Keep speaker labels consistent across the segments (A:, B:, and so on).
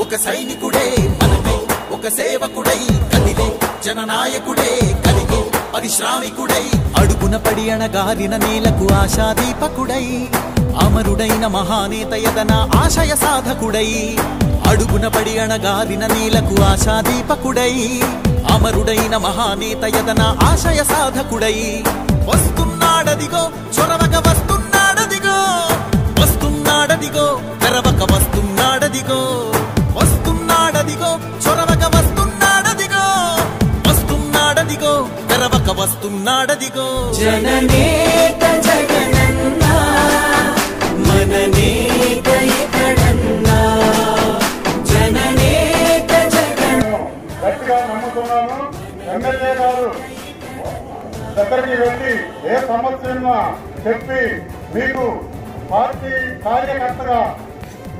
A: ఒక సైనికుడే ఒక సేవకుడై కదిలే జననాయకుడే కలిగే పరిశ్రామికుడై అడుగున పడి అణగారిన నేలకు ఆశాదీపకుడై అమరుడైన మహానేత యదన ఆశయ సాధకుడై అడుగున పడి అణగారిన నేలకు ఆశాదీపకుడై అమరుడైన మహానేత యదన ఆశయ సాధకుడై వస్తున్నాడదిగో చొరవక వస్తు తెరవక వస్తున్నాడదిగో.
B: జననేత జగనన్న మననేత ఇతడన్నా జననేత జగన్.
C: గట్టిగా నమ్ముతున్నాను. ఎమ్మెల్యే గారు దగ్గరికి వెళ్ళి ఏ సమస్య చెప్పి మీకు పార్టీ కార్యకర్తగా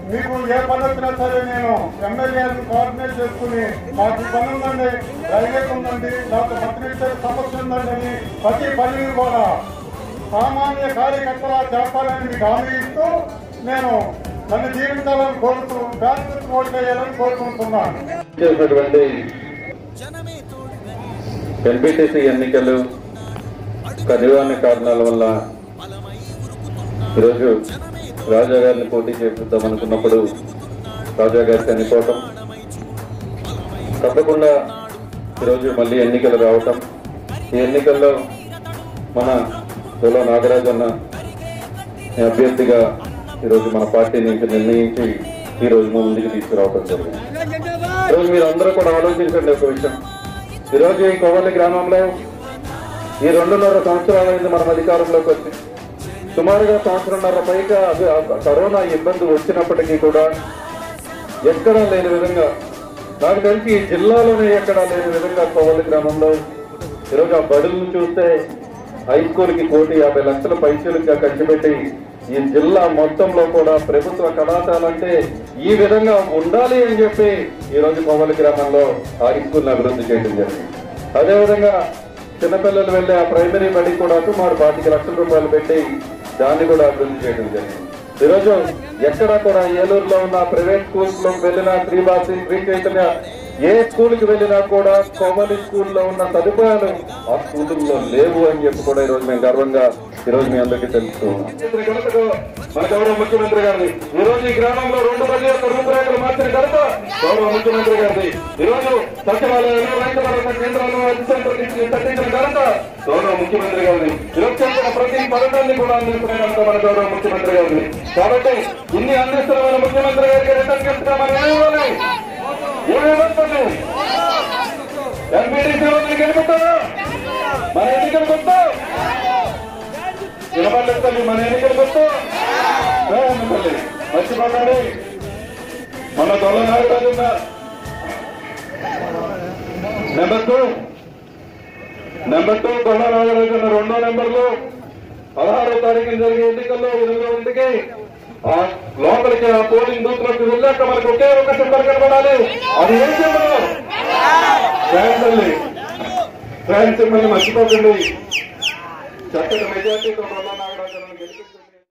C: మీకు ఏ పని వచ్చినా సరే నేను ఎమ్మెల్యేలను కోఆర్డినేట్ చేసుకుని మాకు పని ఉందండి రైల్వే ఉందండి లేకపోతే మంత్రి సమస్య ఉందండి ప్రతి పనిని కూడా సామాన్య కార్యకర్తలా చేస్తానని మీకు హామీ ఇస్తూ నేను నన్ను జీవించాలని కోరుతూ బ్యాలెన్స్ ఓట్ చేయాలని కోరుకుంటున్నాను.
D: చేసినటువంటి ఎన్నికలు కనివాన కారణాల వల్ల ఈరోజు రాజా గారిని పోటీ చేపిద్దాం అనుకున్నప్పుడు రాజా గారు చనిపోవటం. తప్పకుండా ఈరోజు మళ్ళీ ఎన్నికలు రావటం. ఈ ఎన్నికల్లో మన తుల నాగరాజు అన్న అభ్యర్థిగా ఈరోజు మన పార్టీ నుంచి నిర్ణయించి ఈ రోజు ముందుకు తీసుకురావడం జరిగింది. ఈరోజు మీరు అందరూ కూడా ఆలోచించండి ఒక విషయం. ఈరోజు ఈ కోవల్లి గ్రామంలో ఈ రెండున్నర సంవత్సరాలైంది మనం అధికారంలోకి వచ్చి. సుమారుగా సంవత్సరంన్నర పైగా అది- కరోనా ఇబ్బంది వచ్చినప్పటికీ కూడా ఎక్కడా లేని విధంగా నాకు తెలిసి ఈ జిల్లాలోనే ఎక్కడా లేని విధంగా కొవ్వలి గ్రామంలో ఈరోజు ఆ బడులను చూస్తే హై స్కూల్కి కోటి యాభై లక్షల పైసలుగా ఖర్చు పెట్టి ఈ జిల్లా మొత్తంలో కూడా ప్రభుత్వ కళాశాల అంటే ఈ విధంగా ఉండాలి అని చెప్పి ఈ రోజు కొవ్వలి గ్రామంలో హై స్కూల్ని అభివృద్ధి చేయడం జరిగింది. అదేవిధంగా చిన్నపిల్లలు వెళ్ళే ఆ ప్రైమరీ బడి కూడా సుమారు పాతిక లక్షల రూపాయలు పెట్టి దాన్ని కూడా అభివృద్ధి చేయడం జరిగింది. ఈరోజు ఎక్కడ కూడా ఏలూరులో ఉన్న ప్రైవేట్ స్కూల్స్లో వెళ్ళినా శ్రీవాసి శ్రీ చైతన్య ఏ స్కూల్కి వెళ్ళినా కూడా కోమలి స్కూల్లో ఉన్న సదుపాయాలు ఆ స్కూల్లో లేవు అని చెప్పి కూడా ఈరోజు మేము గర్వంగా ఈరోజు మీ అందరికీ తెలుసు మన గౌరవ ముఖ్యమంత్రి గారిని. ఈరోజు ఈ గ్రామంలో రెండు ప్రజల యొక్క రూపురేఖలు మార్చిన ఘనత గౌరవ ముఖ్యమంత్రి గారిని ఈరోజు సచివాలయాలు రైతు భరోసా కేంద్రాలు అధికారులు ఘనత గౌరవ ముఖ్యమంత్రి గారిని ఈరోజు చేసిన ప్రతి పథకాన్ని కూడా అందిస్తున్న ఘనత మన గౌరవ ముఖ్యమంత్రి గారిని కాబట్టి ఇన్ని అందిస్తున్న మన ముఖ్యమంత్రి గారికి రిటర్న్ గిఫ్ట్గా మనం ఏమివ్వాలి ఏమివ్వాలి ఎంపీడీసీ వాళ్ళని గెలుపుతారా మన ఎన్నికలు తల్లి మన ఎన్నికలు గుర్తు తల్లి మర్చిపోకండి. మన దొల్ల నాయకులు నెంబర్ టూ నెంబర్ టూ దొల్ల రెండో నెంబర్లో పదహారో తారీఖున జరిగే ఎన్నికల్లో ఎనిమిదో ఇంటికి ఆ లోపలికి ఆ పోలింగ్ బూత్లోకి వెళ్ళాక మనకు ఒకే ఒక సింబల్ కనబడాలి. అది ఏం సింబల్? తల్లి. ఫ్యాన్ సింబల్ మర్చిపోకండి. చక్కటి మెజార్టీతో దొల్ల